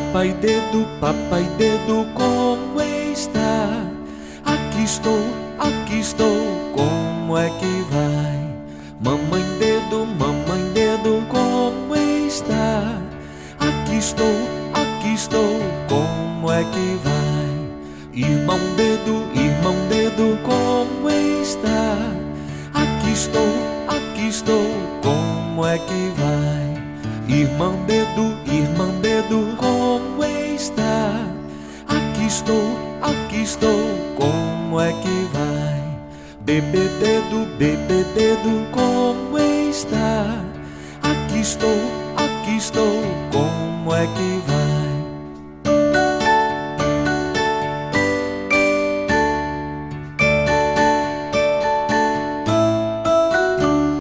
Papai dedo, papai dedo, como está? Aqui estou, aqui estou, como é que vai? Mamãe dedo, mamãe dedo, como está? Aqui estou, aqui estou, como é que vai? Irmão dedo, irmão dedo, como está? Aqui estou, aqui estou, como é que vai? Irmão dedo, irmão dedo, como estou, aqui estou, como é que vai? Bebê dedo, bebê dedo, como está? Aqui estou, aqui estou, como é que vai?